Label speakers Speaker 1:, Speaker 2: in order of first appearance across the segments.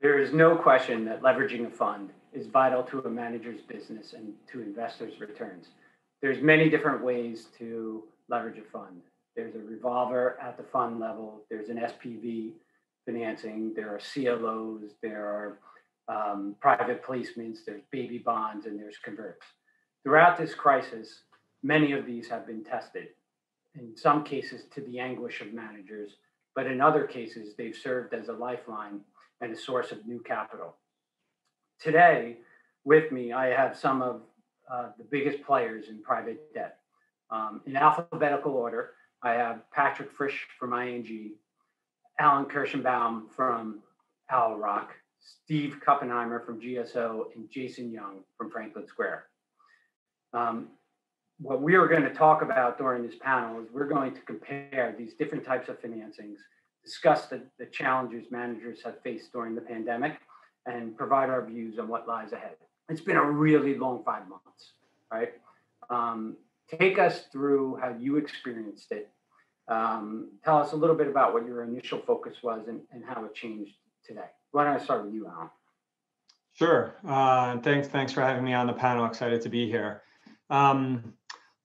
Speaker 1: There is no question that leveraging a fund is vital to a manager's business and to investors' returns. There's many different ways to leverage a fund. There's a revolver at the fund level. There's an SPV financing. There are CLOs. There are um, private placements. There's baby bonds, and there's converts. Throughout this crisis, many of these have been tested. In some cases, to the anguish of managers, but in other cases, they've served as a lifeline and a source of new capital. Today, with me, I have some of uh, the biggest players in private debt. Um, in alphabetical order, I have Patrick Frisch from ING, Alan Kirshenbaum from Owl Rock, Steve Kuppenheimer from GSO, and Jason Young from Franklin Square. Um, what we are going to talk about during this panel is we're going to compare these different types of financings, discuss the, the challenges managers have faced during the pandemic, and provide our views on what lies ahead. It's been a really long five months, right? Um, take us through how you experienced it. Um, tell us a little bit about what your initial focus was and, and how it changed today. Why don't I start with you, Alan?
Speaker 2: Sure. Uh, thanks. Thanks for having me on the panel. Excited to be here. Um,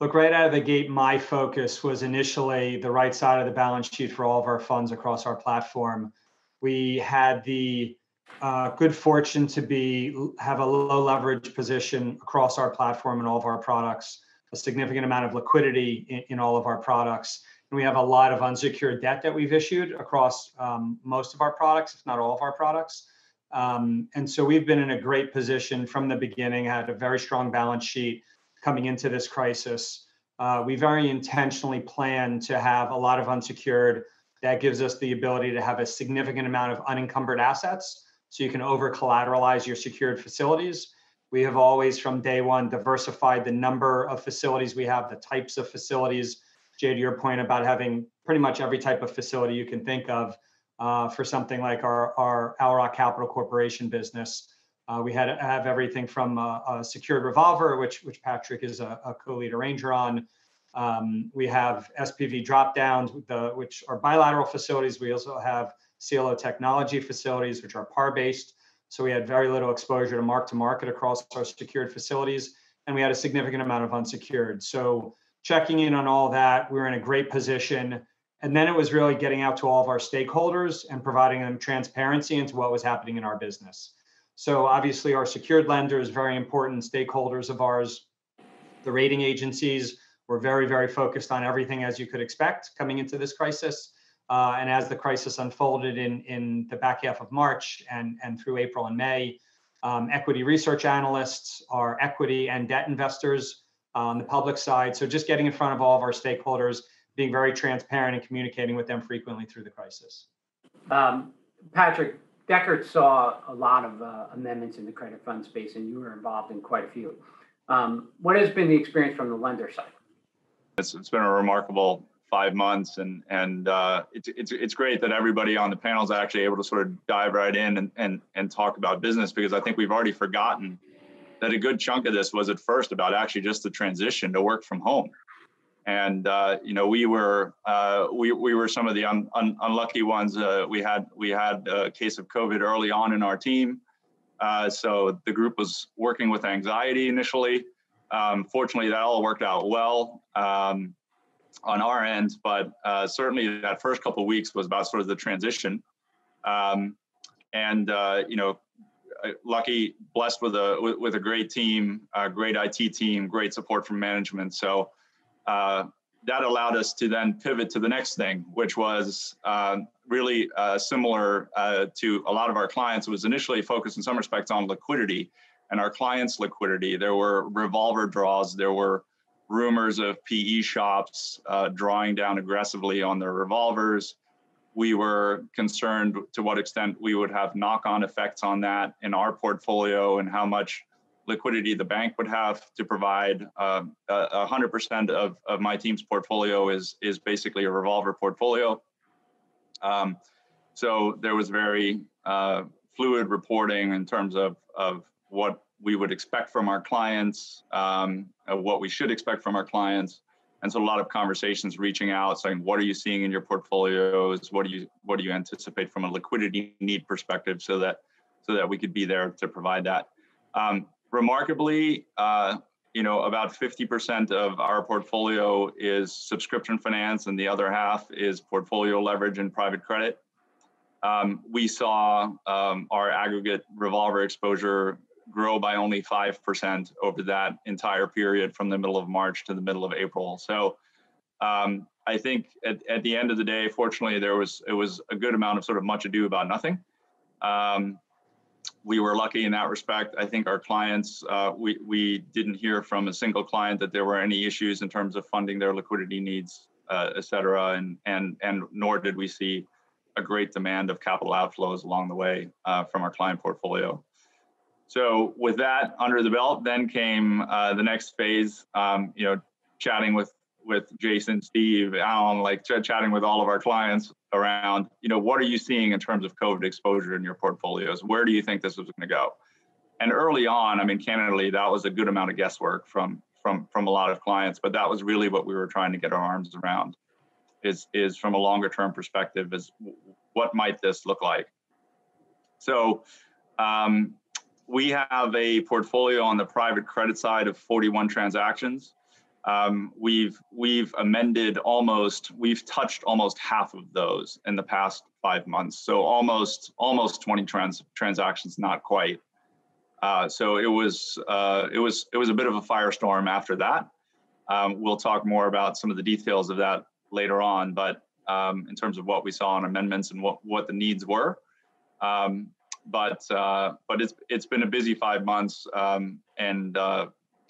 Speaker 2: look, right out of the gate, my focus was initially the right side of the balance sheet for all of our funds across our platform. We had the uh, good fortune to be have a low leverage position across our platform and all of our products, a significant amount of liquidity in, in all of our products. And we have a lot of unsecured debt that we've issued across um, most of our products, if not all of our products. Um, and so we've been in a great position from the beginning, had a very strong balance sheet coming into this crisis. Uh, we very intentionally plan to have a lot of unsecured. That gives us the ability to have a significant amount of unencumbered assets so you can over collateralize your secured facilities. We have always, from day one, diversified the number of facilities we have, the types of facilities. Jay, to your point about having pretty much every type of facility you can think of uh, for something like our, our Owl Rock Capital Corporation business. Uh, we had have everything from a, a, secured revolver, which which Patrick is a, a co-lead arranger on. Um, we have SPV drop downs, the, which are bilateral facilities. We also have CLO technology facilities, which are par based. So we had very little exposure to mark to market across our secured facilities, and we had a significant amount of unsecured. So checking in on all that, we were in a great position. And then it was really getting out to all of our stakeholders and providing them transparency into what was happening in our business. So obviously our secured lenders, very important stakeholders of ours. The rating agencies were very, very focused on everything as you could expect coming into this crisis. Uh, and as the crisis unfolded in, in the back half of March and, and through April and May, um, equity research analysts, our equity and debt investors on the public side. So just getting in front of all of our stakeholders, being very transparent and communicating with them frequently through the crisis.
Speaker 1: Um, Patrick, Dechert saw a lot of uh, amendments in the credit fund space, and you were involved in quite a few. Um, what has been the experience from the lender side?
Speaker 3: It's, it's been a remarkable five months, and and uh, it's it's it's great that everybody on the panel is actually able to sort of dive right in and and and talk about business because I think we've already forgotten that a good chunk of this was at first about actually just the transition to work from home and uh, you know we were uh, we, we were some of the un, un, unlucky ones. Uh, we had we had a case of COVID early on in our team, uh, so the group was working with anxiety initially. Um, fortunately, that all worked out well um, on our end, but uh, certainly that first couple of weeks was about sort of the transition, um, and uh, you know. Lucky, blessed with a with, with a great team, a great IT team, great support from management. So uh, that allowed us to then pivot to the next thing, which was uh, really uh, similar uh, to a lot of our clients. It was initially focused in some respects on liquidity and our clients' liquidity. There were revolver draws. There were rumors of PE shops uh, drawing down aggressively on their revolvers. We were concerned to what extent we would have knock-on effects on that in our portfolio and how much liquidity the bank would have to provide. Uh, hundred percent of, of my team's portfolio is is basically a revolver portfolio. Um, so there was very uh, fluid reporting in terms of of what we would expect from our clients, um, what we should expect from our clients, and so a lot of conversations reaching out, saying, "What are you seeing in your portfolios? What do you what do you anticipate from a liquidity need perspective?" So that so that we could be there to provide that. Um, remarkably, uh, you know, about 50% of our portfolio is subscription finance, and the other half is portfolio leverage and private credit. Um, we saw um, our aggregate revolver exposure grow by only 5% over that entire period from the middle of March to the middle of April. So um, I think at, at the end of the day, fortunately, there was it was a good amount of sort of much ado about nothing. Um, we were lucky in that respect. I think our clients, uh, we, we didn't hear from a single client that there were any issues in terms of funding their liquidity needs, uh, et cetera. And, and, and nor did we see a great demand of capital outflows along the way uh, from our client portfolio. So with that under the belt, then came uh, the next phase, um, you know, chatting with with Jason, Steve, Alan, like ch- chatting with all of our clients around, you know, what are you seeing in terms of COVID exposure in your portfolios? Where do you think this is going to go? And early on, I mean, candidly, that was a good amount of guesswork from from from a lot of clients, but that was really what we were trying to get our arms around. Is is from a longer term perspective, is what might this look like? So. Um, we have a portfolio on the private credit side of 41 transactions um, we've we've amended almost we've touched almost half of those in the past five months. So almost almost 20 trans transactions not quite. Uh, so it was uh, it was it was a bit of a firestorm after that. Um, we'll talk more about some of the details of that later on but um, in terms of what we saw on amendments and what what the needs were. Um, but uh, but it's it's been a busy five months um, and uh,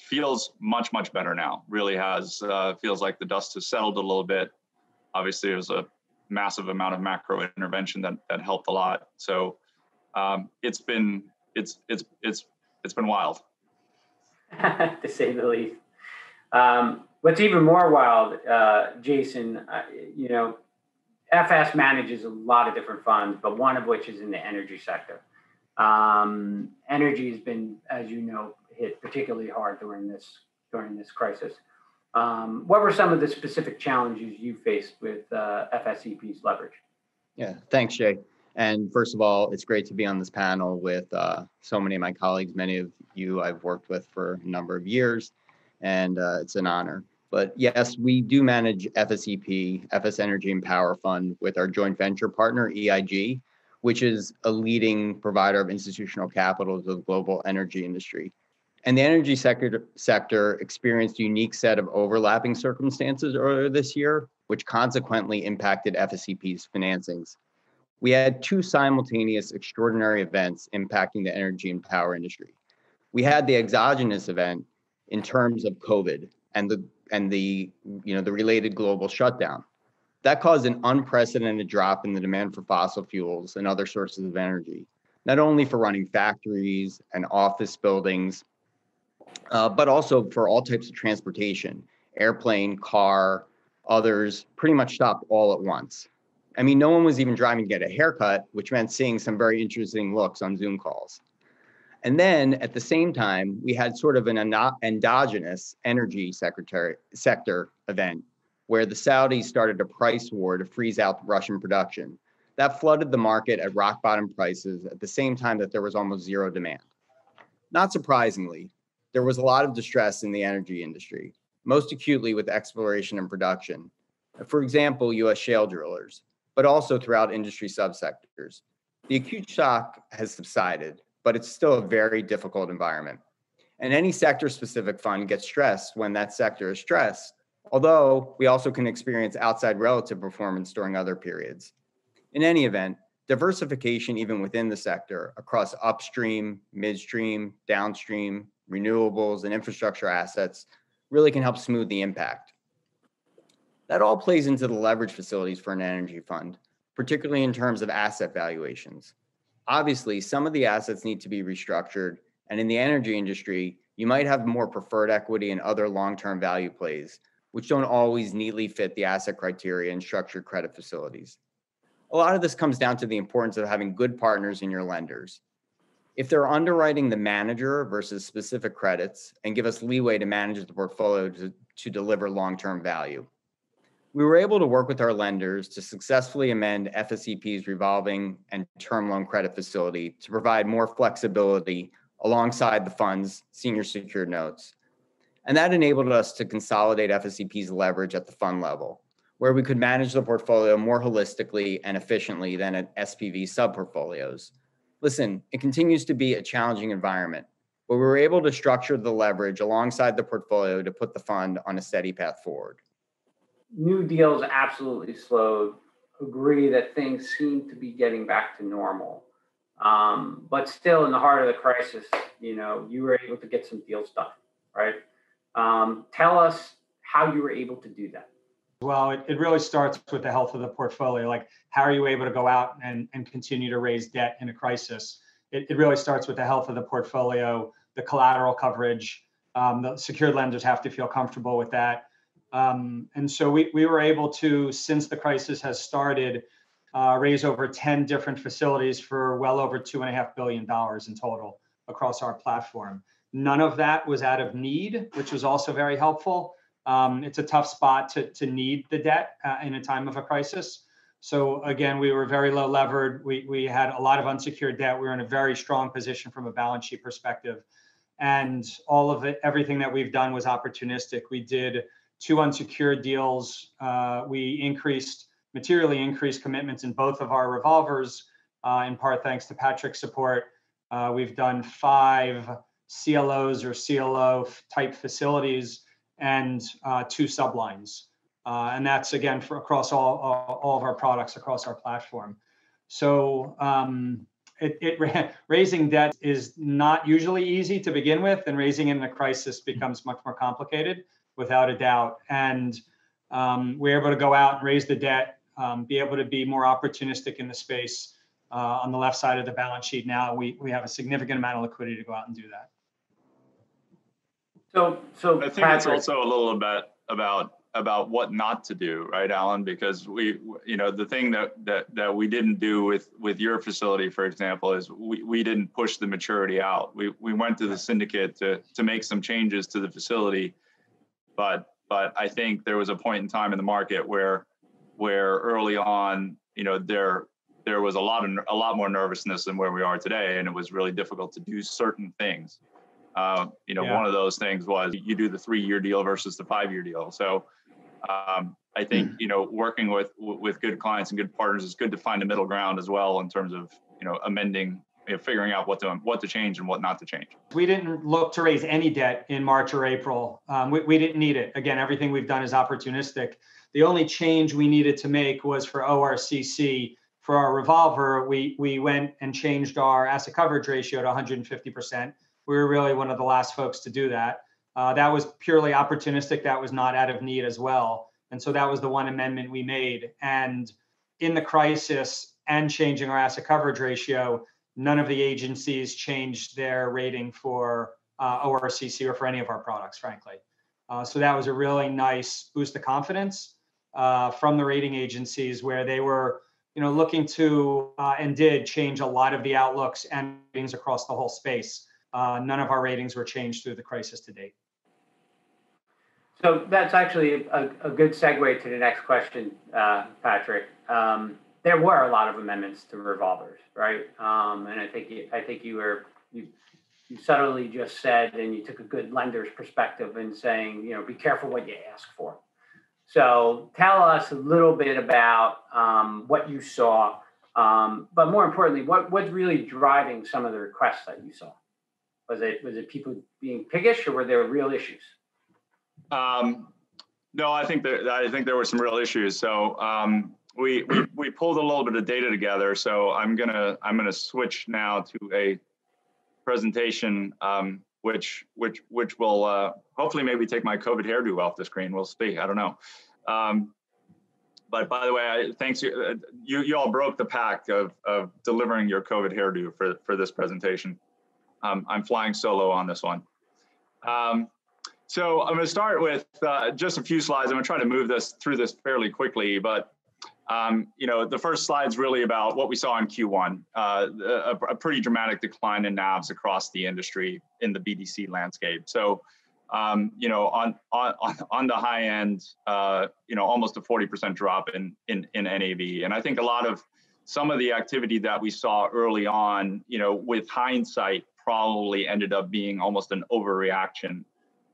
Speaker 3: feels much much better now. Really has uh, feels like the dust has settled a little bit. Obviously, it was a massive amount of macro intervention that that helped a lot. So um, it's been it's it's it's it's been wild,
Speaker 1: to say the least. Um, what's even more wild, uh, Jason, uh, you know, FS manages a lot of different funds, but one of which is in the energy sector. Um, energy has been, as you know, hit particularly hard during this during this crisis. Um, what were some of the specific challenges you faced with uh, FSEP's leverage?
Speaker 4: Yeah, thanks, Jay. And first of all, it's great to be on this panel with uh, so many of my colleagues. Many of you I've worked with for a number of years, and uh, it's an honor. But yes, we do manage FSEP, FS Energy and Power Fund, with our joint venture partner, EIG, which is a leading provider of institutional capital to the global energy industry. And the energy sector, sector experienced a unique set of overlapping circumstances earlier this year, which consequently impacted FSEP's financings. We had two simultaneous extraordinary events impacting the energy and power industry. We had the exogenous event in terms of COVID and the and the you know the related global shutdown. That caused an unprecedented drop in the demand for fossil fuels and other sources of energy, not only for running factories and office buildings, uh, but also for all types of transportation, airplane, car, others pretty much stopped all at once. I mean, no one was even driving to get a haircut, which meant seeing some very interesting looks on Zoom calls. And then at the same time, we had sort of an endogenous energy secretary, sector event where the Saudis started a price war to freeze out Russian production. That flooded the market at rock bottom prices at the same time that there was almost zero demand. Not surprisingly, there was a lot of distress in the energy industry, most acutely with exploration and production. For example, US shale drillers, but also throughout industry subsectors. The acute shock has subsided, but it's still a very difficult environment. And any sector specific fund gets stressed when that sector is stressed, although we also can experience outside relative performance during other periods. In any event, diversification, even within the sector, across upstream, midstream, downstream, renewables, and infrastructure assets really can help smooth the impact. That all plays into the leverage facilities for an energy fund, particularly in terms of asset valuations. Obviously, some of the assets need to be restructured, and in the energy industry, you might have more preferred equity and other long term value plays, which don't always neatly fit the asset criteria in structured credit facilities. A lot of this comes down to the importance of having good partners in your lenders if they're underwriting the manager versus specific credits and give us leeway to manage the portfolio to, to deliver long-term value. We were able to work with our lenders to successfully amend FSEP's revolving and term loan credit facility to provide more flexibility alongside the fund's senior secured notes. And that enabled us to consolidate FSEP's leverage at the fund level, where we could manage the portfolio more holistically and efficiently than at SPV subportfolios. Listen, it continues to be a challenging environment, but we were able to structure the leverage alongside the portfolio to put the fund on a steady path forward.
Speaker 1: New deals absolutely slowed. Agree that things seem to be getting back to normal. Um, but still, in the heart of the crisis, you know, you were able to get some deals done, right? Um, tell us how you were able to do that.
Speaker 2: Well, it, it really starts with the health of the portfolio. Like, how are you able to go out and, and continue to raise debt in a crisis? It, it really starts with the health of the portfolio, the collateral coverage. Um, the secured lenders have to feel comfortable with that. Um, and so we, we were able to, since the crisis has started, uh, raise over 10 different facilities for well over $2.5 billion in total across our platform. None of that was out of need, which was also very helpful. Um, it's a tough spot to, to need the debt uh, in a time of a crisis. So again, we were very low levered. We, we had a lot of unsecured debt. We were in a very strong position from a balance sheet perspective. And all of it, everything that we've done was opportunistic. We did two unsecured deals. Uh, we increased, materially increased commitments in both of our revolvers, uh, in part thanks to Patrick's support. Uh, we've done five CLOs or CLO type facilities and uh, two sublines. Uh, and that's again for across all, all, all, of our products across our platform. So um, it, it, raising debt is not usually easy to begin with, and raising it in a crisis becomes much more complicated, without a doubt. And um, we're able to go out and raise the debt, um, be able to be more opportunistic in the space uh, on the left side of the balance sheet. Now we we have a significant amount of liquidity to go out and do that.
Speaker 1: So, so
Speaker 3: I think it's also a little bit about about what not to do, right, Alan? Because we, you know, the thing that that that we didn't do with with your facility, for example, is we, we didn't push the maturity out. We we went to the syndicate to to make some changes to the facility, but but I think there was a point in time in the market where where early on, you know, there there was a lot of a lot more nervousness than where we are today, and it was really difficult to do certain things. Uh, you know, yeah. one of those things was you do the three-year deal versus the five-year deal. So um, I think hmm. you know working with with good clients and good partners is good to find a middle ground as well in terms of you know amending, you know, figuring out what to what to change and what not to change.
Speaker 2: We didn't look to raise any debt in March or April. Um, we, we didn't need it. Again, everything we've done is opportunistic. The only change we needed to make was for ORCC. For our revolver, we we went and changed our asset coverage ratio to 150 percent we were really one of the last folks to do that. Uh, that was purely opportunistic. That was not out of need as well. And so that was the one amendment we made. And in the crisis and changing our asset coverage ratio, none of the agencies changed their rating for uh, ORCC or for any of our products, frankly. Uh, so that was a really nice boost of confidence uh, from the rating agencies where they were you know, looking to uh, and did change a lot of the outlooks and ratings across the whole space uh, none of our ratings were changed through the crisis to date.
Speaker 1: So that's actually a, a good segue to the next question, uh, Patrick. Um, there were a lot of amendments to revolvers, right? Um, and I think you, I think you were you, you subtly just said, and you took a good lender's perspective in saying, you know, be careful what you ask for. So tell us a little bit about um, what you saw, um, but more importantly, what what's really driving some of the requests that you saw. Was it was it people being piggish, or were there real issues?
Speaker 3: Um, no, I think that I think there were some real issues. So um, we, we we pulled a little bit of data together. So I'm gonna I'm gonna switch now to a presentation, um, which which which will uh, hopefully maybe take my COVID hairdo off the screen. We'll see. I don't know. Um, but by the way, I, thanks you, uh, you you all broke the pact of of delivering your COVID hairdo for for this presentation. Um, I'm flying solo on this one. Um, so I'm going to start with uh, just a few slides. I'm going to try to move this through this fairly quickly, but um, you know, the first slide is really about what we saw in Q1, uh, a, a, pretty dramatic decline in NAVs across the industry in the BDC landscape. So um, you know, on, on, on the high end, uh, you know, almost a 40% drop in, in, in NAV. And I think a lot of some of the activity that we saw early on, you know, with hindsight, probably ended up being almost an overreaction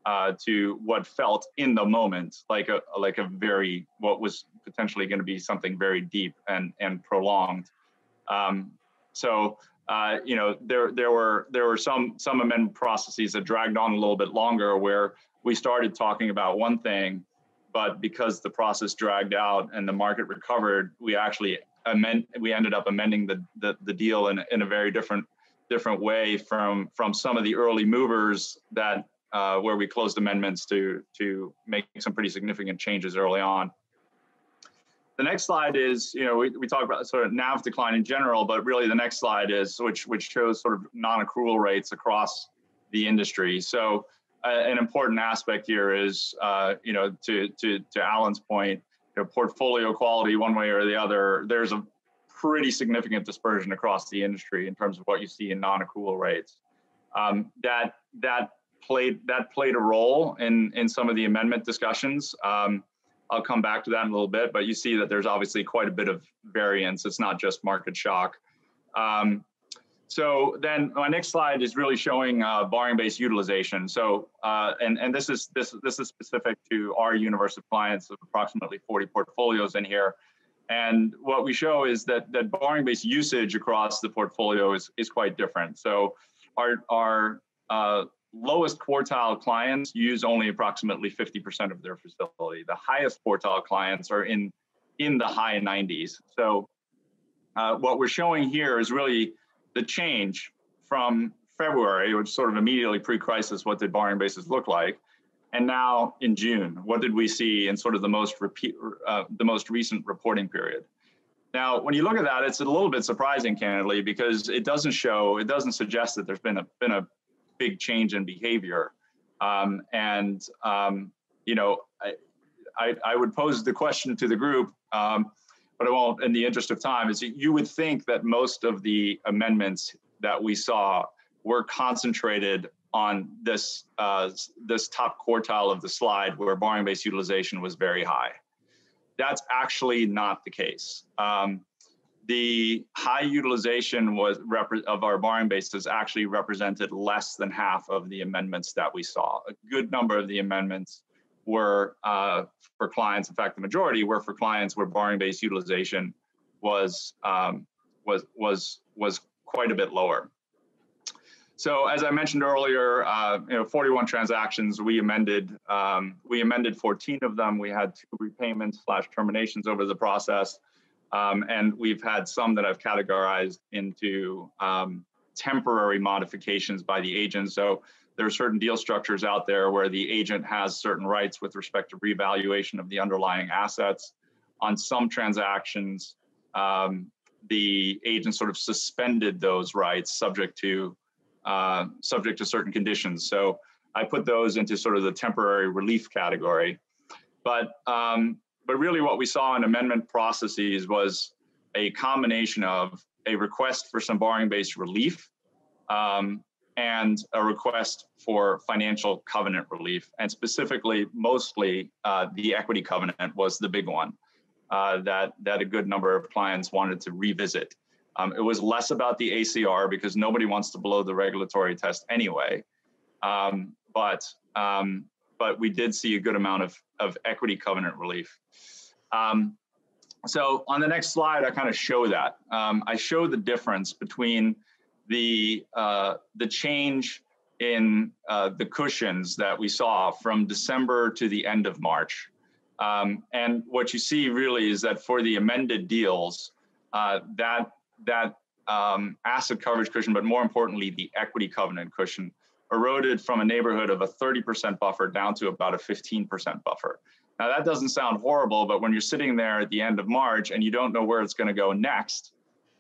Speaker 3: uh, to what felt in the moment like a like a very what was potentially going to be something very deep and and prolonged. Um, so uh, you know there there were there were some some amendment processes that dragged on a little bit longer where we started talking about one thing, but because the process dragged out and the market recovered, we actually amend we ended up amending the the, the deal in, in a very different different way from from some of the early movers that uh, where we closed amendments to to make some pretty significant changes early on. The next slide is, you know, we, we talk about sort of NAV decline in general, but really the next slide is which which shows sort of non-accrual rates across the industry. So uh, an important aspect here is, uh, you know, to to to Alan's point, portfolio quality one way or the other. There's a pretty significant dispersion across the industry in terms of what you see in non-accrual rates. Um, that that played that played a role in in some of the amendment discussions. Um, I'll come back to that in a little bit, but you see that there's obviously quite a bit of variance. It's not just market shock. Um, so then my next slide is really showing uh, borrowing-based utilization. So uh, and and this is this this is specific to our universe of clients of approximately 40 portfolios in here. And what we show is that that borrowing-based usage across the portfolio is is quite different. So our our uh, lowest quartile clients use only approximately 50% of their facility. The highest quartile clients are in in the high 90s. So uh, what we're showing here is really the change from February, which sort of immediately pre-crisis, what did borrowing bases look like, and now in June, what did we see in sort of the most repeat, uh, the most recent reporting period? Now, when you look at that, it's a little bit surprising, candidly, because it doesn't show, it doesn't suggest that there's been a been a big change in behavior. Um, and um, you know, I, I, I would pose the question to the group, um, but I won't. In the interest of time, is you would think that most of the amendments that we saw were concentrated on this uh, this top quartile of the slide where borrowing base utilization was very high. That's actually not the case. Um, the high utilization was of our borrowing base has actually represented less than half of the amendments that we saw. A good number of the amendments were uh, for clients. In fact, the majority were for clients where borrowing base utilization was um, was was was quite a bit lower. So as I mentioned earlier, uh, you know, 41 transactions we amended. Um, we amended 14 of them. We had two repayments slash terminations over the process, um, and we've had some that I've categorized into um, temporary modifications by the agent. So there are certain deal structures out there where the agent has certain rights with respect to revaluation of the underlying assets. On some transactions, um, the agent sort of suspended those rights subject to uh, subject to certain conditions. So I put those into sort of the temporary relief category. But um, but really, what we saw in amendment processes was a combination of a request for some borrowing-based relief um, and a request for financial covenant relief, and specifically, mostly uh, the equity covenant was the big one uh, that that a good number of clients wanted to revisit. Um, it was less about the ACR because nobody wants to blow the regulatory test anyway. Um, but um, but we did see a good amount of, of equity covenant relief. Um, so on the next slide, I kind of show that. Um, I show the difference between the uh, the change in uh, the cushions that we saw from December to the end of March. Um, and what you see really is that for the amended deals, uh, that that um, asset coverage cushion, but more importantly, the equity covenant cushion, eroded from a neighborhood of a 30% buffer down to about a 15% buffer. Now, that doesn't sound horrible, but when you're sitting there at the end of March and you don't know where it's going to go next,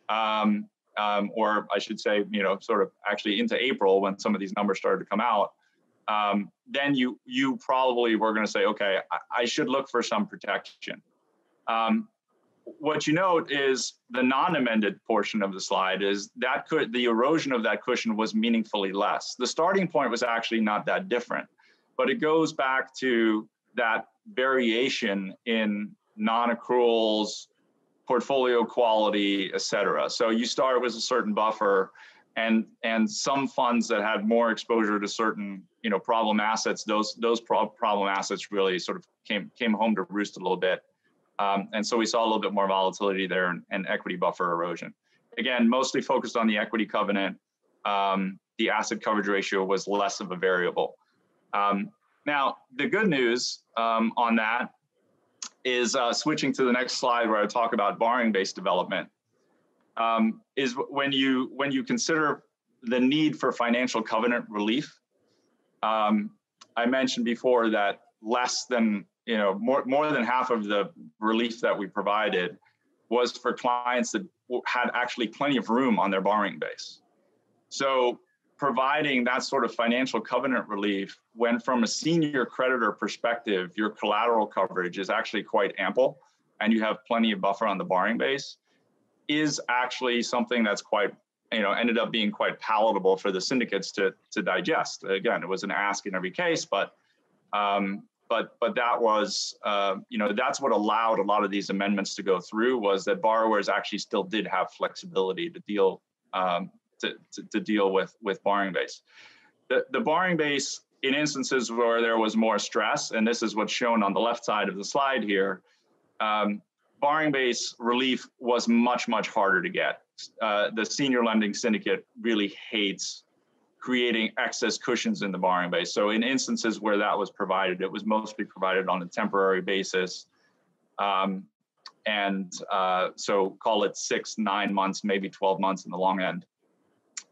Speaker 3: um, um, or I should say, you know, sort of actually into April when some of these numbers started to come out, um, then you you probably were going to say, okay, I, I, should look for some protection. Um, what you note is the non-amended portion of the slide is that could the erosion of that cushion was meaningfully less. The starting point was actually not that different. but it goes back to that variation in non-accruals, portfolio quality, et cetera. So you start with a certain buffer and and some funds that had more exposure to certain you know problem assets those those pro- problem assets really sort of came came home to roost a little bit um, and so we saw a little bit more volatility there and, and, equity buffer erosion again mostly focused on the equity covenant um, the asset coverage ratio was less of a variable um, now the good news um, on that is uh, switching to the next slide where i talk about borrowing based development um, is when you when you consider the need for financial covenant relief. Um, I mentioned before that less than you know more more than half of the relief that we provided was for clients that had actually plenty of room on their borrowing base. So providing that sort of financial covenant relief when from a senior creditor perspective your collateral coverage is actually quite ample and you have plenty of buffer on the borrowing base is actually something that's quite you know ended up being quite palatable for the syndicates to to digest again it was an ask in every case but um, but but that was uh, you know that's what allowed a lot of these amendments to go through was that borrowers actually still did have flexibility to deal um, to, to, to, deal with with borrowing base the, the borrowing base in instances where there was more stress and this is what's shown on the left side of the slide here um, borrowing base relief was much, much harder to get. Uh, the senior lending syndicate really hates creating excess cushions in the borrowing base. So in instances where that was provided, it was mostly provided on a temporary basis. Um, and uh, so call it six, nine months, maybe 12 months in the long end.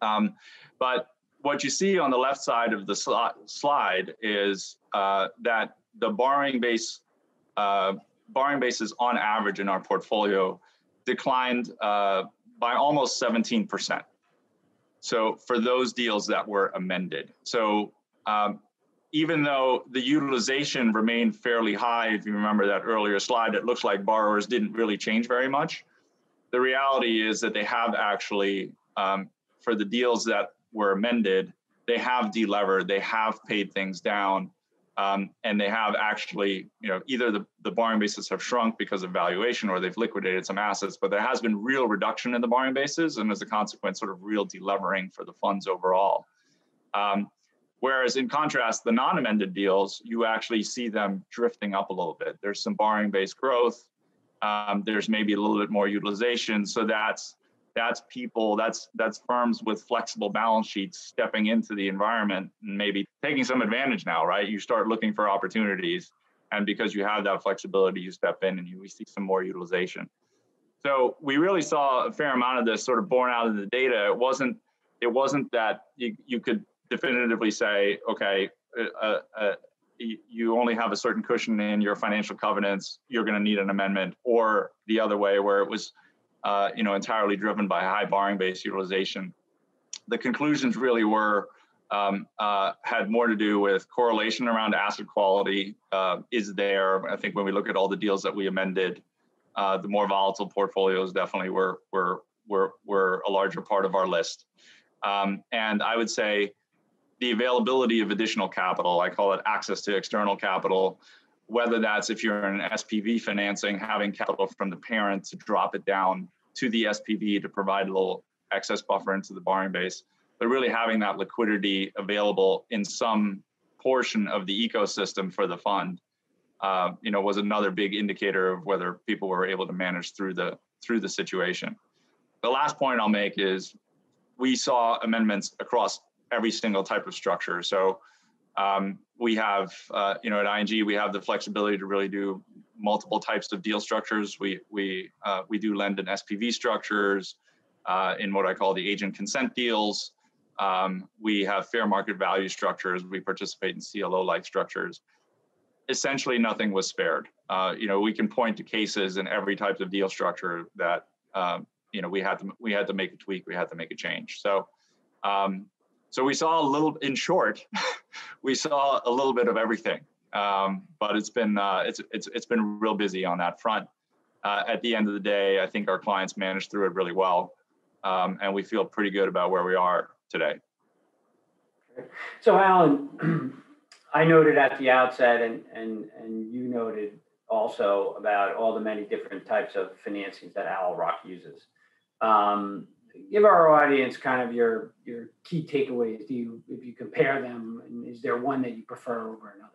Speaker 3: Um, but what you see on the left side of the sli- slide is uh, that the borrowing base uh, borrowing bases on average in our portfolio declined uh, by almost 17%. So for those deals that were amended. So um, even though the utilization remained fairly high, if you remember that earlier slide, it looks like borrowers didn't really change very much. The reality is that they have actually, um, for the deals that were amended, they have delevered, they have paid things down, um, and they have actually, you know, either the, the borrowing bases have shrunk because of valuation or they've liquidated some assets, but there has been real reduction in the borrowing bases and as a consequence, sort of real delevering for the funds overall. Um, whereas in contrast, the non-amended deals, you actually see them drifting up a little bit. There's some borrowing base growth. Um, there's maybe a little bit more utilization. So that's that's people that's that's firms with flexible balance sheets stepping into the environment and maybe taking some advantage now right? You start looking for opportunities and because you have that flexibility you step in and you we see some more utilization. So we really saw a fair amount of this sort of born out of the data. It wasn't it wasn't that you, you could definitively say okay uh, uh, uh you only have a certain cushion in your financial covenants. You're going to need an amendment or the other way where it was uh, you know, entirely driven by high borrowing base utilization. The conclusions really were um, uh, had more to do with correlation around asset quality uh, is there. I think when we look at all the deals that we amended, uh, the more volatile portfolios definitely were were were were a larger part of our list. Um, and I would say the availability of additional capital, I call it access to external capital, whether that's if you're in an SPV financing, having capital from the parent to drop it down to the SPV to provide a little excess buffer into the borrowing base, but really having that liquidity available in some portion of the ecosystem for the fund, uh, you know, was another big indicator of whether people were able to manage through the through the situation. The last point I'll make is we saw amendments across every single type of structure. So um, we have, uh, you know, at ING, we have the flexibility to really do multiple types of deal structures. We we uh, we do lend in SPV structures, uh, in what I call the agent consent deals. Um, we have fair market value structures. We participate in CLO-like structures. Essentially, nothing was spared. Uh, you know, we can point to cases in every type of deal structure that um, you know we had to we had to make a tweak. We had to make a change. So. Um, so we saw a little, in short, we saw a little bit of everything. Um, but it's been uh, it's it's it's been real busy on that front. Uh, at the end of the day, I think our clients managed through it really well, um, and we feel pretty good about where we are today.
Speaker 1: So, Alan, I noted at the outset, and, and, and you noted also about all the many different types of financings that Owl Rock uses. Um, give our audience kind of your, your key takeaways. Do you, if you compare them, and is there one that you prefer over another?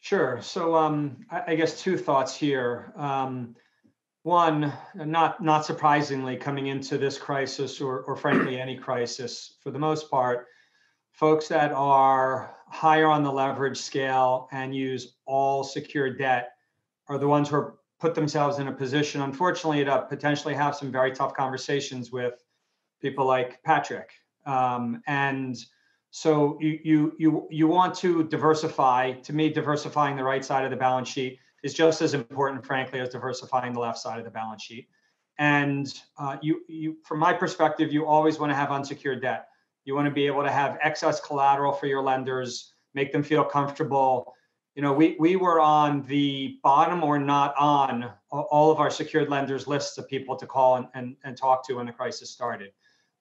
Speaker 2: Sure. So um, I, I guess two thoughts here. Um, one, not not surprisingly, coming into this crisis, or, or frankly any crisis, for the most part, folks that are higher on the leverage scale and use all secured debt are the ones who are put themselves in a position, unfortunately, to potentially have some very tough conversations with people like Patrick. Um, and so you you you you want to diversify. To me, diversifying the right side of the balance sheet is just as important, frankly, as diversifying the left side of the balance sheet. And uh, you you from my perspective, you always want to have unsecured debt. You want to be able to have excess collateral for your lenders, make them feel comfortable. You know, we we were on the bottom or not on all of our secured lenders lists of people to call and, and, and talk to when the crisis started.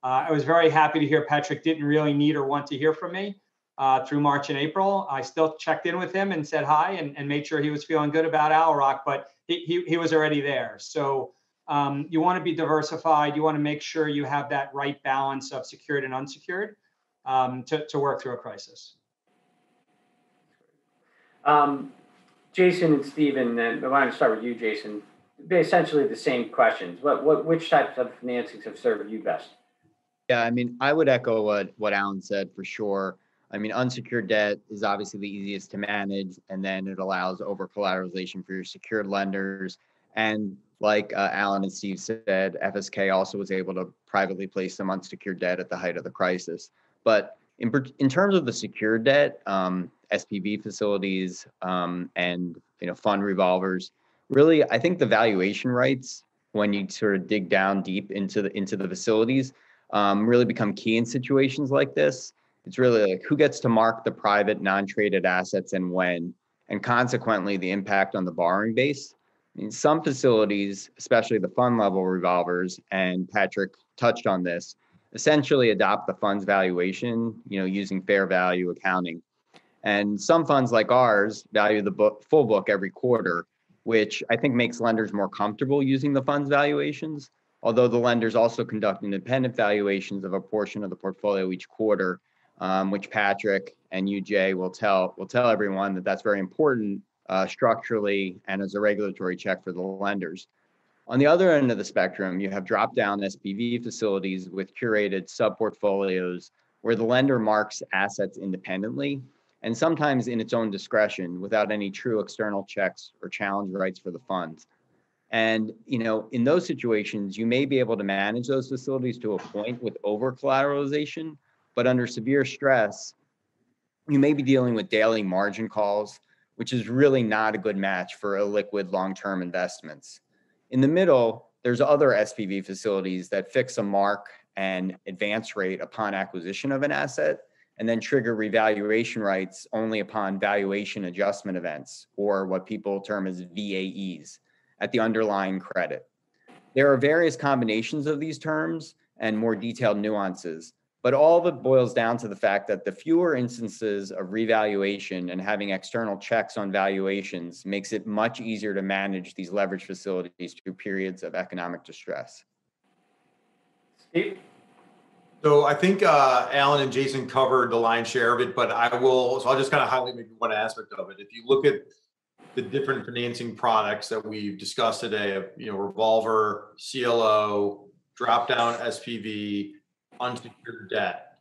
Speaker 2: Uh, I was very happy to hear Patrick didn't really need or want to hear from me uh, through March and April. I still checked in with him and said hi and, and made sure he was feeling good about Owl Rock, but he, he, he was already there. So um, you want to be diversified. You want to make sure you have that right balance of secured and unsecured um, to, to work through a crisis.
Speaker 1: Um, Jason and Stephan, and I want to start with you, Jason. Essentially the same questions. What, what, which types of financings have served you best?
Speaker 4: Yeah, I mean, I would echo what what Alan said for sure. I mean, unsecured debt is obviously the easiest to manage, and then it allows over collateralization for your secured lenders. And like uh, Alan and Steve said, FSK also was able to privately place some unsecured debt at the height of the crisis. But in, in terms of the secured debt, um, SPV facilities um, and you know fund revolvers, really, I think the valuation rights when you sort of dig down deep into the into the facilities um, really become key in situations like this. It's really like who gets to mark the private non-traded assets and when, and consequently the impact on the borrowing base. I mean, some facilities, especially the fund level revolvers, and Patrick touched on this, essentially adopt the fund's valuation, you know, using fair value accounting. And some funds like ours value the book, full book every quarter, which I think makes lenders more comfortable using the fund's valuations. Although the lenders also conduct independent valuations of a portion of the portfolio each quarter, um, which Patrick and UJ will tell will tell everyone that that's very important uh, structurally and as a regulatory check for the lenders. On the other end of the spectrum, you have drop-down SPV facilities with curated sub-portfolios where the lender marks assets independently and sometimes in its own discretion without any true external checks or challenge rights for the funds. And you know, in those situations, you may be able to manage those facilities to a point with over collateralization, but under severe stress, you may be dealing with daily margin calls, which is really not a good match for illiquid long-term investments. In the middle, there's other SPV facilities that fix a mark and advance rate upon acquisition of an asset and then trigger revaluation rights only upon valuation adjustment events or what people term as VAEs at the underlying credit. There are various combinations of these terms and more detailed nuances, but all of it boils down to the fact that the fewer instances of revaluation and having external checks on valuations makes it much easier to manage these leverage facilities through periods of economic distress.
Speaker 1: Steve?
Speaker 5: So I think uh, Alan and Jason covered the lion's share of it, but I will, so I'll just kind of highlight maybe one aspect of it. If you look at the different financing products that we've discussed today, of you know, revolver, CLO, drop down SPV, unsecured debt.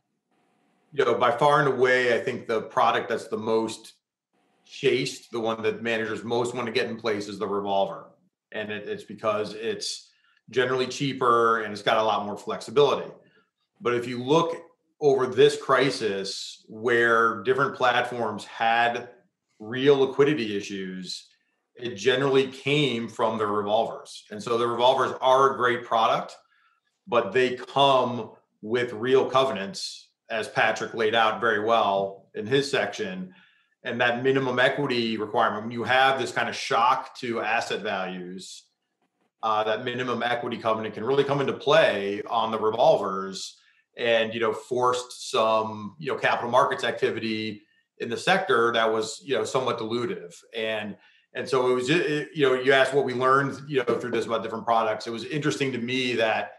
Speaker 5: You know, by far and away, I think the product that's the most chased, the one that managers most want to get in place is the revolver. And it, it's because it's generally cheaper and it's got a lot more flexibility. But if you look over this crisis where different platforms had real liquidity issues, it generally came from the revolvers. And so the revolvers are a great product, but they come with real covenants, as Patrick laid out very well in his section. And that minimum equity requirement, when you have this kind of shock to asset values, uh, that minimum equity covenant can really come into play on the revolvers and you know forced some you know capital markets activity in the sector that was, you know, somewhat dilutive. And and so it was, ju- you know, you asked what we learned, you know, through this about different products. It was interesting to me that,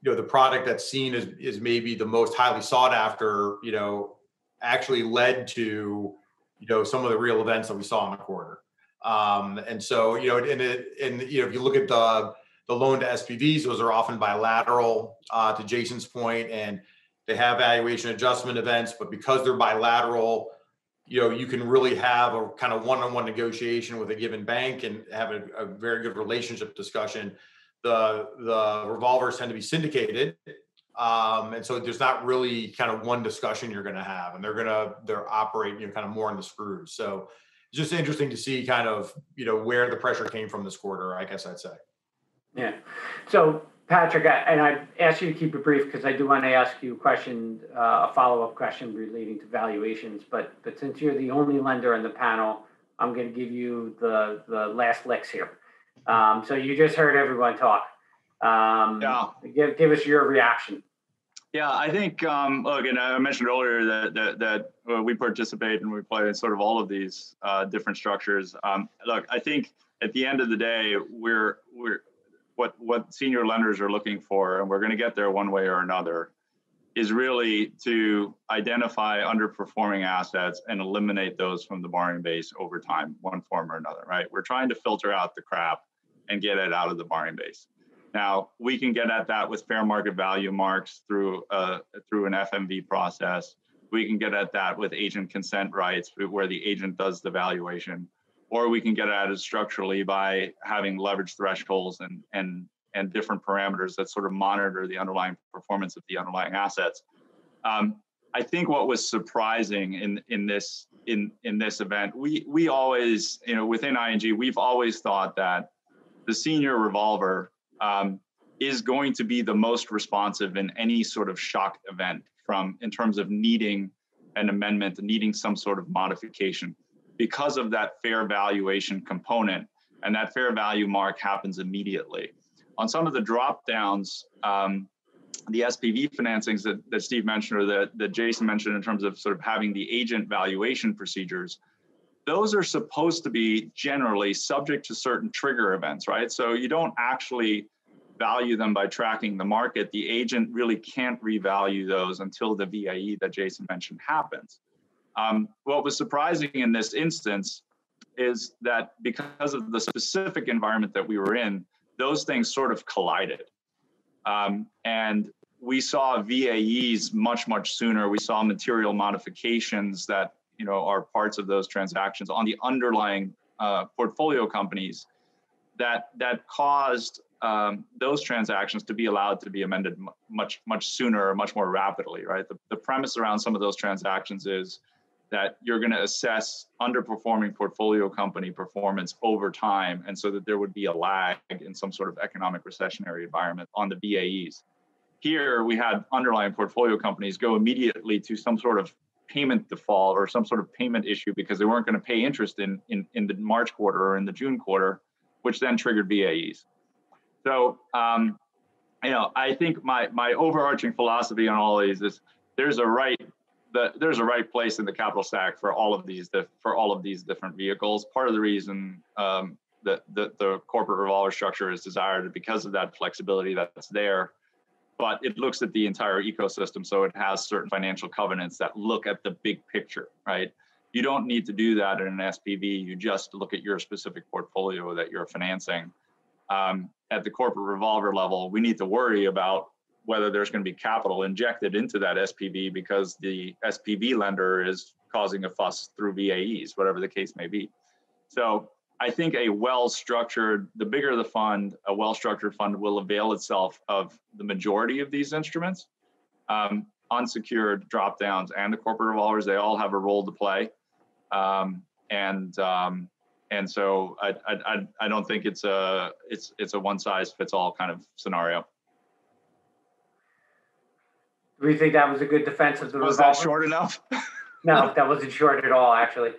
Speaker 5: you know, the product that's seen as is maybe the most highly sought after, you know, actually led to, you know, some of the real events that we saw in the quarter. Um, and so, you know, and it, and you know, if you look at the the loan to SPVs, those are often bilateral. Uh, to Jason's point, and they have valuation adjustment events, but because they're bilateral, you know, you can really have a kind of one-on-one negotiation with a given bank and have a, a very good relationship discussion. The the revolvers tend to be syndicated, um, and so there's not really kind of one discussion you're going to have, and they're gonna they're operating you know kind of more in the screws. So it's just interesting to see kind of you know where the pressure came from this quarter. I guess I'd say.
Speaker 1: Yeah. So Patrick, I- and I asked you to keep it brief because I do want to ask you a question, uh, a follow-up question relating to valuations. But but since you're the only lender in the panel, I'm going to give you the the last licks here. Um, so you just heard everyone talk. Um,
Speaker 3: Yeah.
Speaker 1: Give give us your reaction.
Speaker 3: Yeah, I think, um, look, and I mentioned earlier that, that, that uh, we participate and we play in sort of all of these uh, different structures. Um, look, I think at the end of the day, we're, we're, what, what senior lenders are looking for, and we're going to get there one way or another, is really to identify underperforming assets and eliminate those from the borrowing base over time, one form or another, right? We're trying to filter out the crap and get it out of the borrowing base. Now we can get at that with fair market value marks through uh, through an FMV process. We can get at that with agent consent rights, where the agent does the valuation, or we can get at it structurally by having leverage thresholds and and and different parameters that sort of monitor the underlying performance of the underlying assets. Um, I think what was surprising in in this in in this event, we we always you know within ING we've always thought that the senior revolver um, is going to be the most responsive in any sort of shock event from in terms of needing an amendment, needing some sort of modification because of that fair valuation component. And that fair value mark happens immediately. On some of the drop downs, um, the SPV financings that, that Steve mentioned or that, that Jason mentioned in terms of sort of having the agent valuation procedures, those are supposed to be generally subject to certain trigger events, right? So you don't actually value them by tracking the market. The agent really can't revalue those until the VAE that Jason mentioned happens. Um, what was surprising in this instance is that because of the specific environment that we were in, those things sort of collided. Um, and we saw VAEs much, much sooner. We saw material modifications that you know are parts of those transactions on the underlying uh, portfolio companies that that caused um, those transactions to be allowed to be amended much much sooner or much more rapidly right the, the premise around some of those transactions is that you're going to assess underperforming portfolio company performance over time and so that there would be a lag in some sort of economic recessionary environment on the VAEs here we had underlying portfolio companies go immediately to some sort of payment default or some sort of payment issue because they weren't going to pay interest in, in, in the March quarter or in the June quarter, which then triggered VAEs. So, um, you know, I think my, my overarching philosophy on all these is there's a right the, there's a right place in the capital stack for all of these for all of these different vehicles. Part of the reason um, that the, the corporate revolver structure is desired because of that flexibility that's there but it looks at the entire ecosystem. So it has certain financial covenants that look at the big picture, right? You don't need to do that in an SPV. You just look at your specific portfolio that you're financing. Um, at the corporate revolver level, we need to worry about whether there's going to be capital injected into that SPV because the SPV lender is causing a fuss through VAEs, whatever the case may be. So I think a well-structured, the bigger the fund, a well-structured fund will avail itself of the majority of these instruments. Um, unsecured drop downs and the corporate revolvers, they all have a role to play. Um, and um, and so I, I I don't think it's a it's it's a one size fits all kind of scenario.
Speaker 1: Do we think that was a good defense of the
Speaker 3: Was
Speaker 1: revolver?
Speaker 3: that short enough?
Speaker 1: No, that wasn't short at all, actually.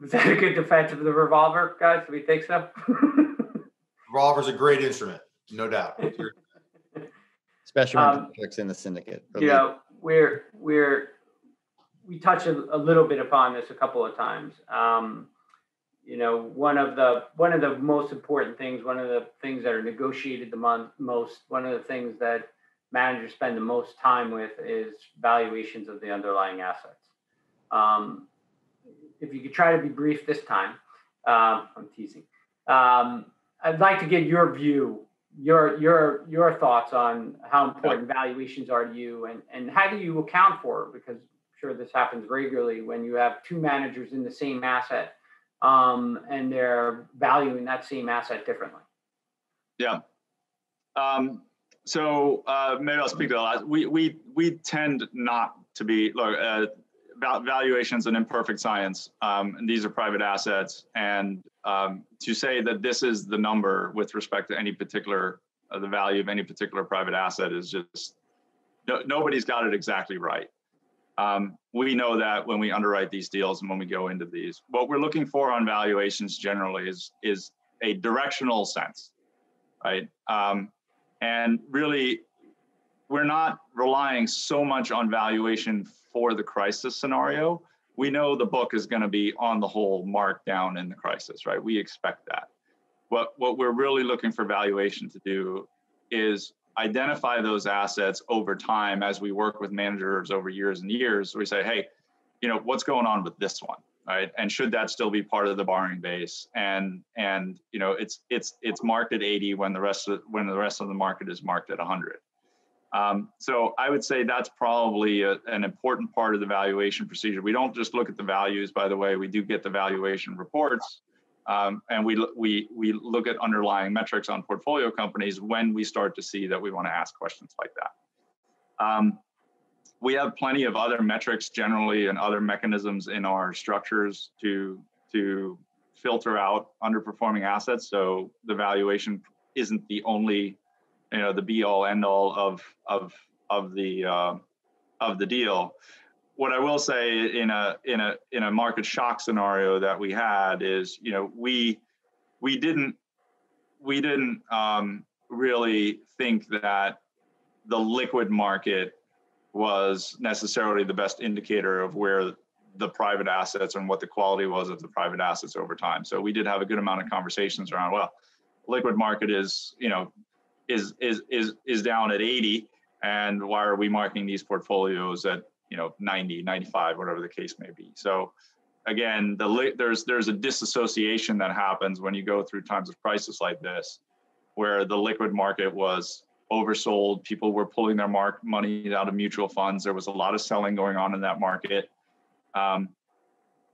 Speaker 1: Was that a good defense of the revolver, guys? Do we think so?
Speaker 5: Revolver's a great instrument, no doubt.
Speaker 4: Especially when
Speaker 1: Um,
Speaker 4: Patrick's in the syndicate. or
Speaker 1: you
Speaker 4: the-
Speaker 1: know, we're we're we touched a, a little bit upon this a couple of times. Um, you know, one of the one of the most important things, one of the things that are negotiated the mon- most, one of the things that managers spend the most time with is valuations of the underlying assets. Um, if you could try to be brief this time, um, I'm teasing. Um, I'd like to get your view, your your your thoughts on how important valuations are to you, and and how do you account for it? Because I'm sure this happens regularly when you have two managers in the same asset, um, and they're valuing that same asset differently.
Speaker 3: Yeah. Um, so uh, maybe I'll speak to that. We we we tend not to be look. Uh, valuation is an imperfect science, um, and these are private assets. And um, to say that this is the number with respect to any particular uh, the value of any particular private asset is just no, nobody's got it exactly right. Um, we know that when we underwrite these deals and when we go into these, what we're looking for on valuations generally is is a directional sense, right? Um, and really, we're not relying so much on valuation for the crisis scenario. We know the book is going to be on the whole marked down in the crisis, right? We expect that. What, what we're really looking for valuation to do is identify those assets over time as we work with managers over years and years. We say, hey, you know, what's going on with this one? Right? And should that still be part of the borrowing base? And and you know, it's it's it's marked at 80 when the rest of when the rest of the market is marked at 100. Um, so I would say that's probably a, an important part of the valuation procedure. We don't just look at the values, by the way. We do get the valuation reports, um, and we we we look at underlying metrics on portfolio companies when we start to see that we want to ask questions like that. Um, we have plenty of other metrics generally and other mechanisms in our structures to to filter out underperforming assets. So the valuation isn't the only, you know, the be all end all of of of the uh, of the deal. What I will say in a in a in a market shock scenario that we had is, you know, we we didn't we didn't um, really think that the liquid market was necessarily the best indicator of where the private assets and what the quality was of the private assets over time. So we did have a good amount of conversations around, well, liquid market is, you know, is is is is down at 80 and why are we marking these portfolios at, you know, 90, 95, whatever the case may be. So again, the there's there's a disassociation that happens when you go through times of crisis like this where the liquid market was oversold. People were pulling their mark money out of mutual funds. There was a lot of selling going on in that market. Um,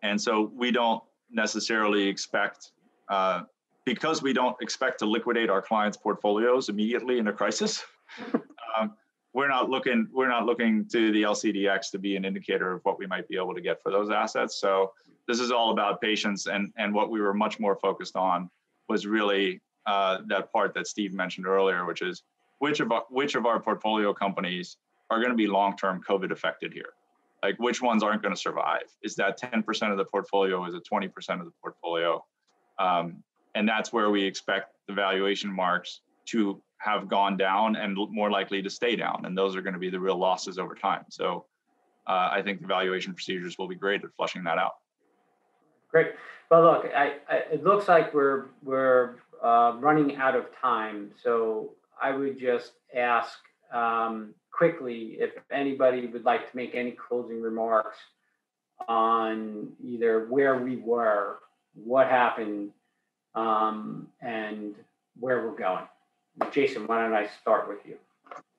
Speaker 3: and so we don't necessarily expect, uh, because we don't expect to liquidate our clients' portfolios immediately in a crisis. um, we're not looking we're not looking to the LCDX to be an indicator of what we might be able to get for those assets. So this is all about patience, and and what we were much more focused on was really uh, that part that Steve mentioned earlier, which is which of our, which of our portfolio companies are going to be long-term COVID affected here? Like which ones aren't going to survive? Is that 10% of the portfolio? Is it 20% of the portfolio? Um, and that's where we expect the valuation marks to have gone down and more likely to stay down. And those are going to be the real losses over time. So uh, I think the valuation procedures will be great at flushing that out.
Speaker 1: Great. Well, look, I, I, it looks like we're we're uh, running out of time. So I would just ask um, quickly if anybody would like to make any closing remarks on either where we were, what happened, um, and where we're going. Jason, why don't I start with you?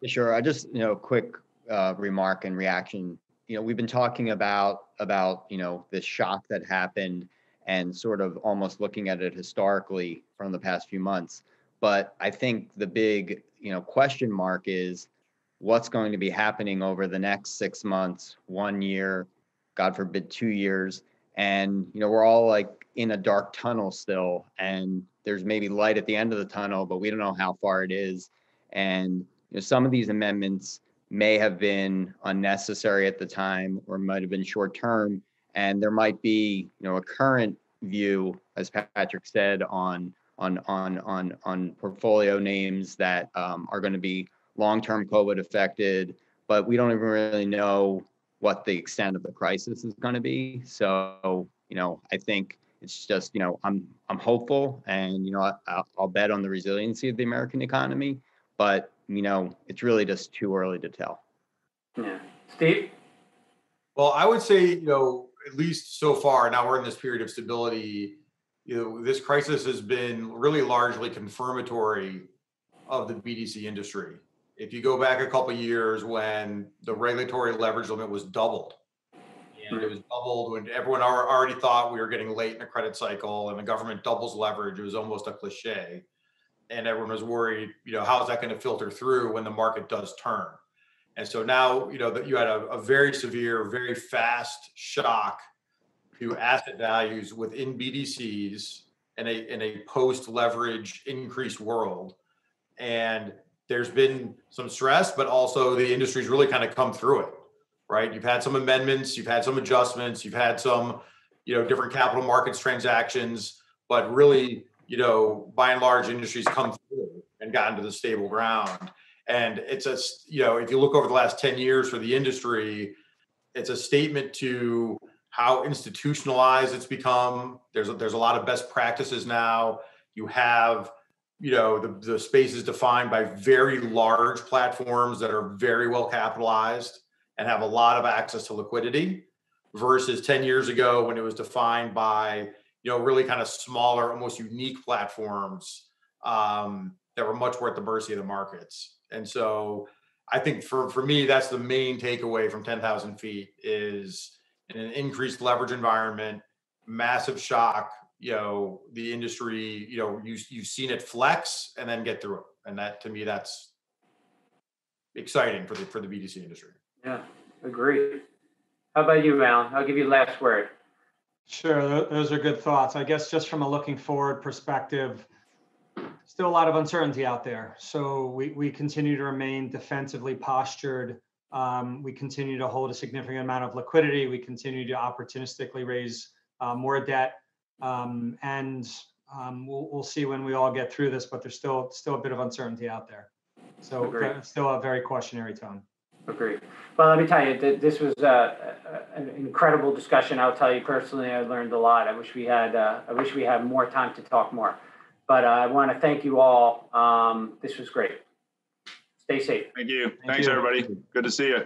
Speaker 4: Sure. I just, you know, a quick uh, remark and reaction. You know, we've been talking about about you know this shock that happened and sort of almost looking at it historically from the past few months. But I think the big, you know, question mark is what's going to be happening over the next six months, one year, God forbid, two years. And, you know, we're all like in a dark tunnel still, and there's maybe light at the end of the tunnel, but we don't know how far it is. And, you know, some of these amendments may have been unnecessary at the time or might have been short term. And there might be, you know, a current view, as Patrick said, on on on on on portfolio names that um, are going to be long-term COVID affected, but we don't even really know what the extent of the crisis is going to be. So, you know, I think it's just, you know, I'm I'm hopeful, and you know, I, I'll, I'll bet on the resiliency of the American economy, but you know, it's really just too early to tell.
Speaker 1: Yeah. Steve?
Speaker 5: Well, I would say, you know, at least so far, now we're in this period of stability. You know, this crisis has been really largely confirmatory of the BDC industry. If you go back a couple of years when the regulatory leverage limit was doubled, and it was doubled when everyone already thought we were getting late in the credit cycle and the government doubles leverage, it was almost a cliche. And everyone was worried, you know, how is that going to filter through when the market does turn? And so now, you know, that you had a, a very severe, very fast shock to asset values within BDCs in a in a post leverage increased world. And there's been some stress, but also the industry's really kind of come through it, right? You've had some amendments, you've had some adjustments, you've had some, you know, different capital markets transactions, but really, you know, by and large, industries come through and gotten to the stable ground. And it's a, you know, if you look over the last 10 years for the industry, it's a statement to how institutionalized it's become. There's a, there's a lot of best practices now. You have, you know, the, the space is defined by very large platforms that are very well capitalized and have a lot of access to liquidity versus 10 years ago when it was defined by, you know, really kind of smaller, almost unique platforms um, that were much more at the mercy of the markets. And so I think for, for me, that's the main takeaway from 10,000 feet is in an increased leverage environment, massive shock, you know, the industry, you know, you, you've seen it flex and then get through it. And that, to me, that's exciting for the, for the BDC industry.
Speaker 1: Yeah, agree. How about you, Alan? I'll give you the last word.
Speaker 2: Sure, those are good thoughts. I guess just from a looking forward perspective, still a lot of uncertainty out there. So we, we continue to remain defensively postured. Um, we continue to hold a significant amount of liquidity. We continue to opportunistically raise uh, more debt. Um, and um, we'll, we'll see when we all get through this, but there's still still a bit of uncertainty out there. So
Speaker 1: Agreed.
Speaker 2: uh, still a very cautionary tone.
Speaker 1: Agreed. Well, let me tell you, th- this was uh, an incredible discussion. I'll tell you personally, I learned a lot. I wish we had, uh, I wish we had more time to talk more. But uh, I want to thank you all. Um, This was great. Stay safe.
Speaker 3: Thank you.
Speaker 2: Thank
Speaker 3: Thanks,
Speaker 2: you.
Speaker 3: everybody. Good to see you.